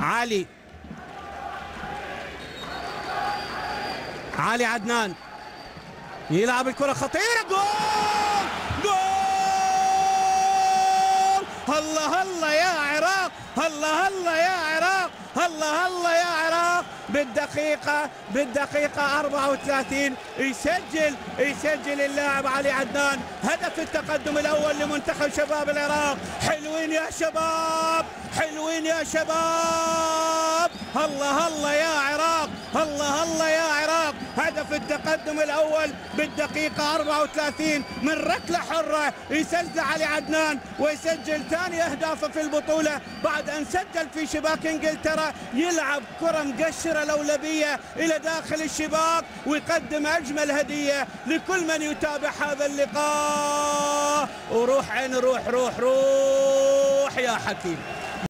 علي علي عدنان. يلعب الكرة خطيرة. جول! جول! الله الله يا عراق. الله الله يا عراق. الله الله يا عراق. بالدقيقة بالدقيقة 34 يسجل يسجل اللاعب علي عدنان. هدف التقدم الأول لمنتخب شباب العراق. حلوين يا شباب حلوين يا شباب. الله الله يا عراق الله هدف التقدم الأول بالدقيقة 34 من ركلة حرة يسجل علي عدنان ويسجل ثاني أهدافه في البطولة بعد أن سجل في شباك إنجلترا يلعب كرة مقشرة لولبية إلى داخل الشباك ويقدم أجمل هدية لكل من يتابع هذا اللقاء. وروح عين روح روح روح يا حكيم.